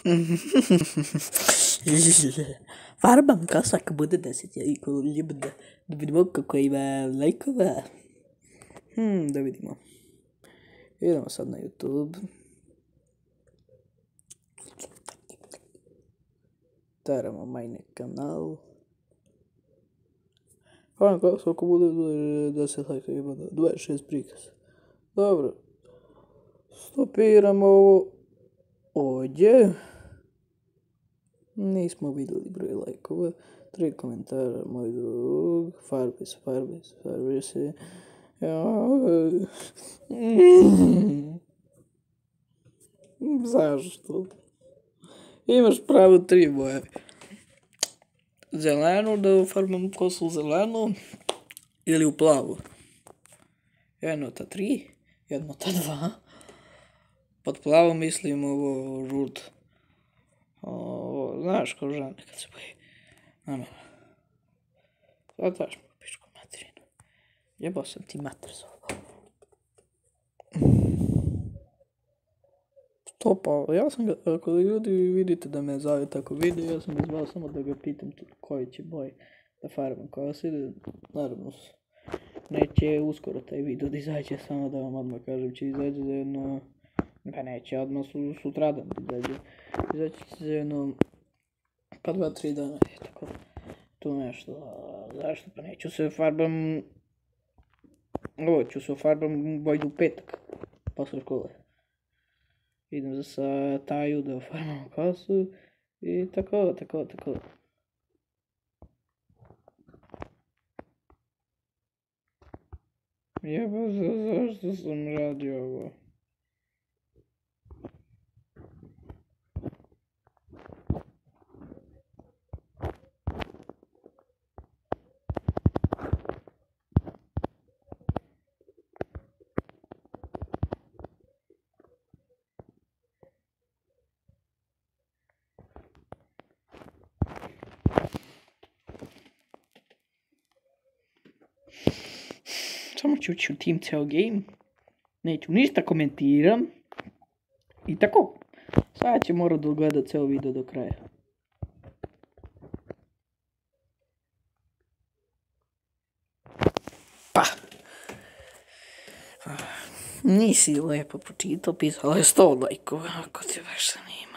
Farbam kasa ako bude 10 jako ljub da, da vidimo kako ima lajkova. Hmm, da vidimo. Idemo sad na YouTube. Taramo majne kanal. Hvala kako ako bude 10 lajka ima 26 prikaza. Dobro. Stopiramo ovo ovdje. Nismo vidjeli broj lajkova. Tri komentara, moj drug. Farbe se, farbe se, farbe. Ja. Zašto? Imaš pravo tri boje. Zelenu da farbam kosu u zelenu ili u plavu. Jedno ta tri, jedno ta dva. Pod plavom mislim ovo žuto. Ovo, znaš kao žene kad se boji. Ano. Sad daš mu pičku materinu. Jebao sam ti mater za ovo. Stopa, ja sam ga, ako ljudi vidite da me zove tako video, ja sam ga zvao samo da ga pitam koji će boj da farbam. Koja se ide, naravno, neće uskoro taj video da izađe, samo da vam odmah kažem, će izađe za jedno, pa neće, odmah su, sutradan da izađe. Izaći će za jedno, pa dva, tri dana, je tako, tu nešto, zašto, pa neću se farbam, ovo ću se farbam vojdu u petak, posle škole. Idem sa taju da ofarbam kosu i tako, tako, tako. Jeba, zašto sam radio ovo? Samo ću ući u tim ceo game. Neću ništa komentiram. I tako. Sada će morat da gleda ceo video do kraja. Pa. Nisi lepo pročitao, pisalo je 100 lajkova, ako te baš zanima.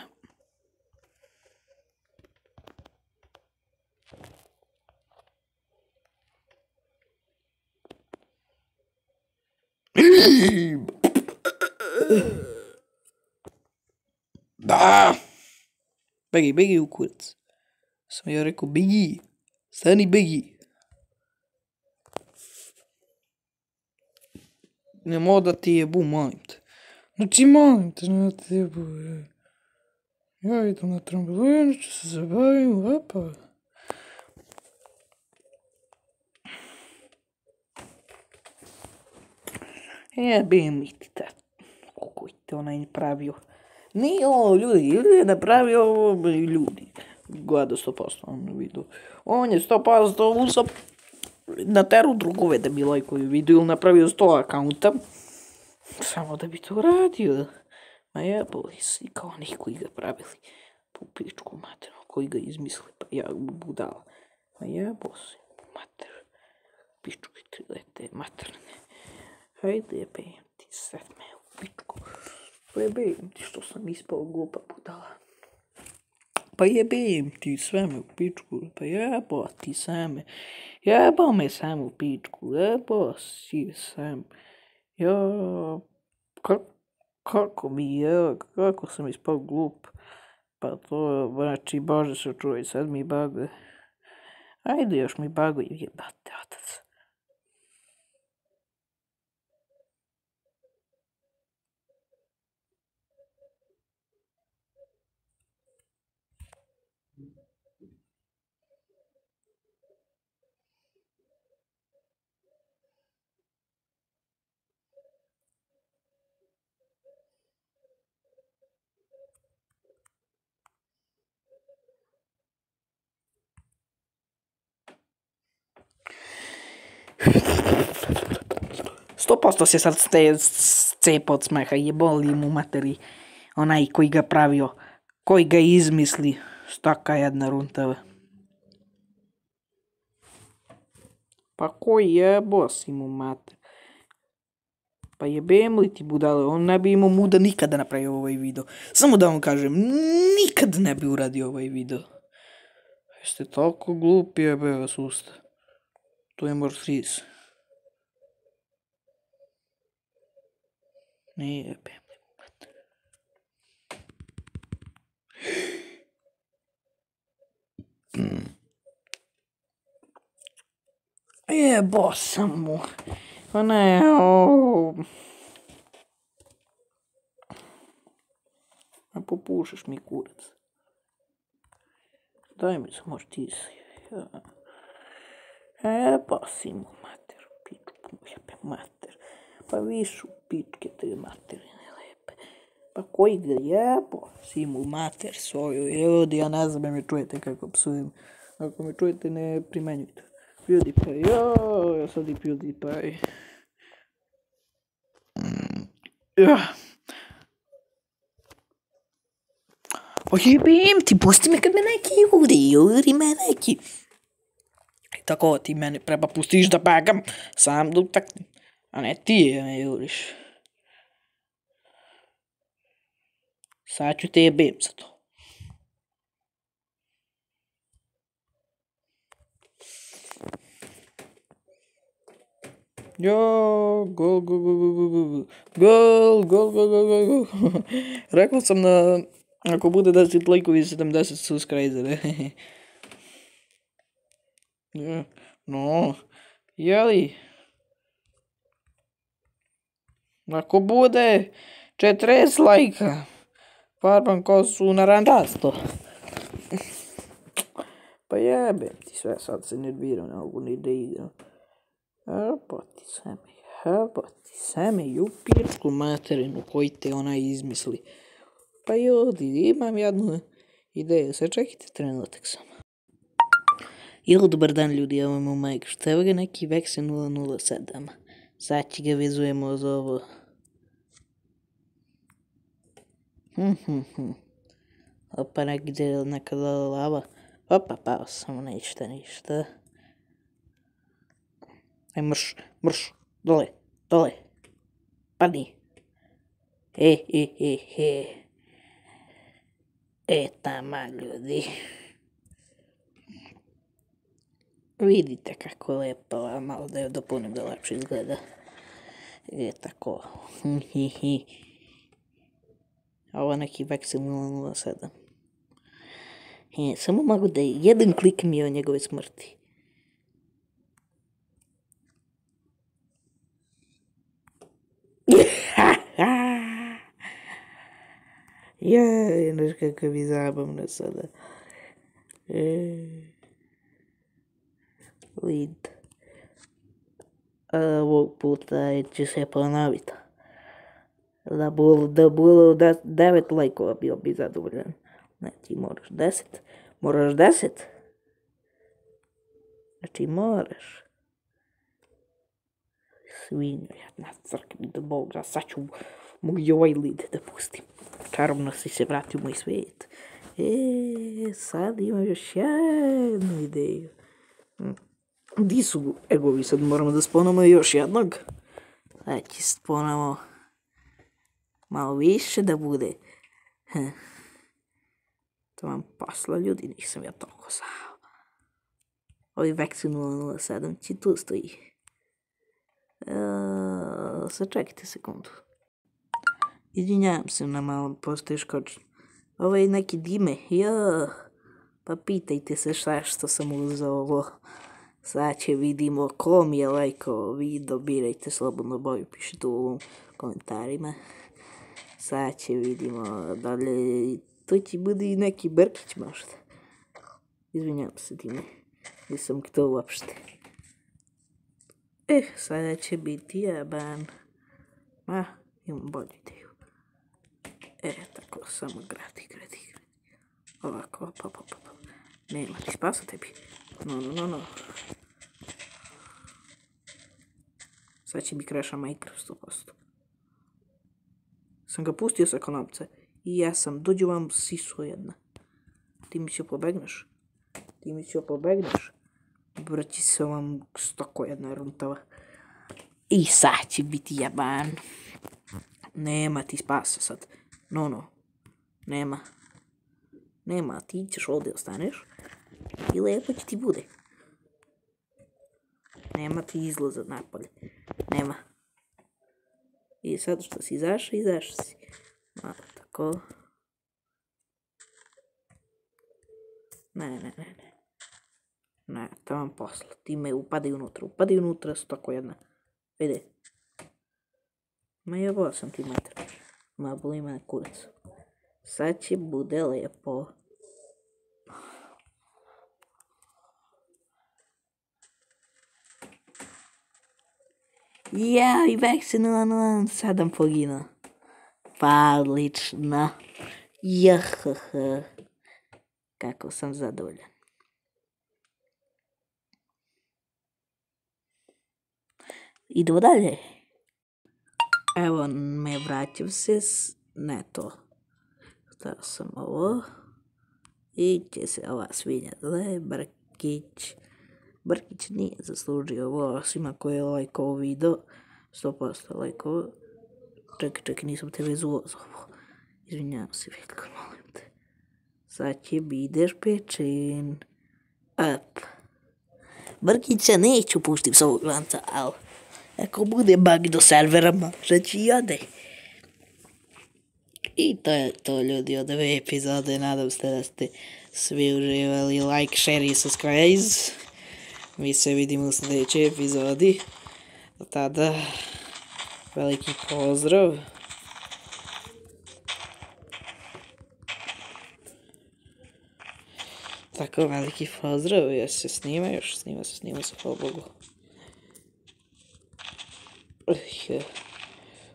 Да! Беги, беги, окурец. Съм я рекал, беги! Стани, беги! Не мога да ти ебу, мамим те. Но ти мамим те, не да ти ебу. Е. Я иду на трамбулин, ще се забавим, лапа. Jebem mi ti. Kako je to onaj napravio? Nije ovo ljudi, ili je napravio ovo ljudi. Gleda 100% on vidu. On je 100% uzao na teru drugove da bi lajkuju video ili napravio 100 akaunta. Samo da bi to uradio. Ma jebali si kao onih koji ga pravili. Po pičku materno, koji ga izmisli, pa ja budala. Ma jebo si, mater. Pičke trilete, materne. Hajde jebem ti sve me u pičku. Pa jebem ti što sam ispao glupa budala. Pa jebem ti sve me u pičku. Pa jebo ti sve me. Jebo me sam u pičku. Jebo si sam. Ja, kako, kako mi je, kako sam ispao glup. Pa to, znači, Bože se čuvaj, sad mi baguje. Ajde još mi baguje, jebate, 100% se sad ste cepa od smeha, jeboli mu materi onaj koji ga pravio, koji ga izmisli, staka jedna runtava. Pa ko jebo si mu mater? Pa jebem li ti budale, on ne bi imao muda nikada napravio ovaj video. Samo da vam kažem, nikad ne bi uradio ovaj video. Jeste toliko glupi jebe vas usta. Tu je mor fris. Je bosa mu. O ne, o... A popušaš mi me Daj mi se, možda ti se. Je bosa mu, mater. Pitu, jebe, mater. Pa. Pa višu pičke te materine lepe. Pa koji ga jebo, si mu mater svoju. Ljudi, ja ne znam me čujete kako psujem. Ako me čujete, ne primenjujte. PewDiePie, jo, ja sad i PewDiePie. Ja. Pa jebem ti, pusti me kad me neki juri, juri me neki. Tako ti mene treba pustiš da begam, sam da utaknem. A ne ti me juriš. Sad ću te jebem za to. Jo, gol, gol, gol, gol, gol, gol, gol, gol, gol, gol, gol. Rekao sam da ako bude 10 lajkovi i 70 subscribere. Ja, No, jeli? Ako bude 40 lajka, farbam kosu narančasto. Pa jebem ti sve, sad se nerviram, ne mogu ni da igram. Jebati se mi, jebati se mi, ju materinu koji te ona izmisli. Pa ljudi, imam jednu ideju, sad čekajte trenutak samo. Jel, dobar dan ljudi, evo imamo majku, što evo ga neki Vexe 007. Satya Vizuemozovo. Opa, na ne kadar lava. Opa, pa, samo ništa, ništa. Aj, mrš, mrš, dole, dole. Padni. E, e, e, e. Eta, ma, ljudi. Vidite kako lepo, a malo da je dopunim da lepše izgleda. Je tako. Ovo neki Vexel 007. E, samo mogu da jedan klik mi je o njegove smrti. Jaj, znaš kakav je zabavno sada. E, vid. Ovog puta će se ponoviti. Da bilo, da bilo de, devet lajkova bio bi zadovoljan. Ne, ti moraš deset. Moraš deset. Znači moraš. Svinjo, jedna crkvi do Boga, sad ću mu i ovaj lid da pustim. Čarobno si se vratio u moj svijet. E, sad imam još jednu ideju. Hm. Di su egovi? Sad moramo da sponamo još jednog. Će sponamo malo više da bude. Hm. To vam posla ljudi, nisam ja toliko znao. Ovi Vexi 007 će tu stoji. E, sad čekajte sekundu. Izvinjavam se na malo posteškočno. Ovo je neki dime, ja. Pa pitajte se šta što sam uzeo ovo. Sad će vidimo ko mi je lajkao video, birajte slobodno boju, pišite u komentarima. Sad će vidimo dalje, to će bude neki Brkić možda. Izvinjavam se time, nisam to uopšte. Eh, sada će biti jaban. Ma, imam bolju ideju. E, tako, samo gradi, gradi, gradi. Ovako, pa, pa, pa, pa. Nema ti spasa tebi. No, no, no, no. Sad mi kreša Minecraft 100%. Sam ga pustio sa konopce I ja sam, dođu vam sisu jedna. Ti mi će pobegneš? Ti mi će pobegneš? Braći se vam stoko jedna runtava. I sad će biti jaban. Nema ti spasa sad. No, no. Nema. Nema, ti ćeš ovdje ostaneš. I lepo će ti bude. Nema ti izlaza napolje. Nema. I sad što si izašao, izašao si. Malo tako. Ne, ne, ne, ne. Ne, to vam posla. Ti me upadaj unutra. Upadaj unutra, tako jedna. Vidi. Ma jebao sam ti metar. Ma boli me kurac. Sad će bude lepo. Ja, i vek se 0-0, sadam poginuo. Pa, odlično. Jhh. Kako sam zadovoljan. Idemo dalje. Evo me vraćam se s... Ne to. Stavio sam ovo. I će se ova svinja zove Brkić. Nije zaslužio ovo svima koji je lajkovo video. 100% lajkovo. Čekaj, čekaj, nisam te vezuo za ovo. Izvinjavam se, Veljko, molim te. Sad će bideš pečen. Up. Brkića neću puštim s ovog lanca, ali ako bude bug do servera, možda će i ode. I to je to ljudi od ove epizode, nadam se da ste svi uživali, like, share i subscribe. Mi se vidimo u sljedećoj epizodi. Do tada, veliki pozdrav. Tako veliki pozdrav, ja se snima još, snima se, snima se, hvala Bogu.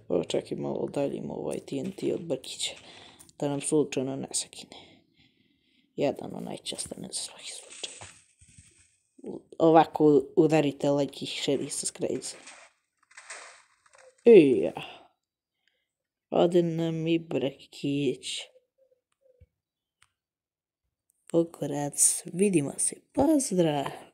Ovo čak i malo daljimo ovaj TNT od Brkića, da nam slučajno ne sakine. Jedan onaj čestane za svaki slučaj. Ovako udarite like i share i subscribe. Ja. Ode nam i Brkić. Pokorac, vidimo se, pozdrav!